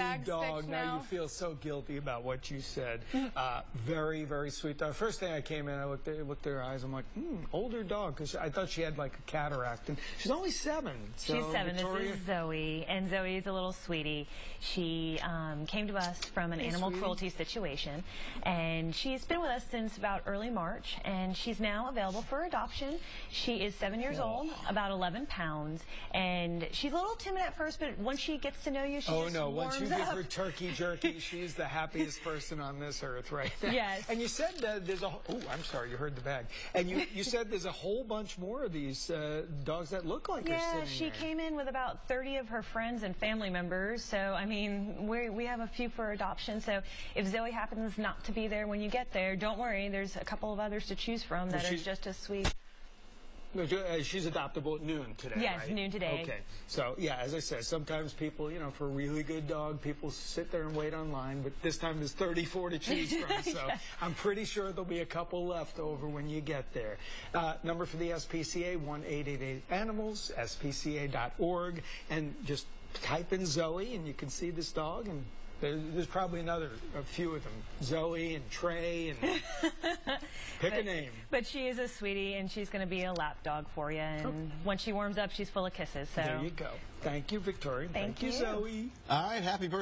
bags dog. now. now. you feel so guilty about what you said. uh, very, very sweet dog. First thing I came in, I looked at, looked at her eyes. I'm like, hmm, older dog, because I thought she had like a cataract, and she's only seven. So She's seven. Victoria, This is Zoe, and Zoe is a little sweetie. She um, came to us from an Hey, animal sweetie. cruelty situation, and she's been with us since about early March, and she's now available for adoption. She is seven years old, about 11 pounds, and she's a little timid at first, but once she gets to know you, she Oh just no! Once you warms give up. her turkey jerky, she's the happiest person on this earth, right? now. Yes. And you said that there's a. Oh, I'm sorry, you heard the bag. And you you said there's a whole bunch more of these uh, dogs that look like Yeah, she there. came in with about 30 of her friends and family members. So, I mean, we we have a few for adoption. So, if Zoe happens not to be there when you get there, don't worry. There's a couple of others to choose from that are just as sweet. No, uh, she's adoptable at noon today. Yes, right? noon today. Okay. So yeah, as I said, sometimes people, you know, for a really good dog, people sit there and wait online. But this time there's 34 to choose from. So I'm pretty sure there'll be a couple left over when you get there. Uh, number for the SPCA: one eight eight eight animals. SPCA.org, and just type in Zoe, and you can see this dog and. There's probably another, a few of them, Zoe and Trey, and pick a name. But she is a sweetie, and she's going to be a lap dog for you. And once she warms up, she's full of kisses. So. There you go. Thank you, Victoria. Thank you, you. Zoe. All right, happy birthday.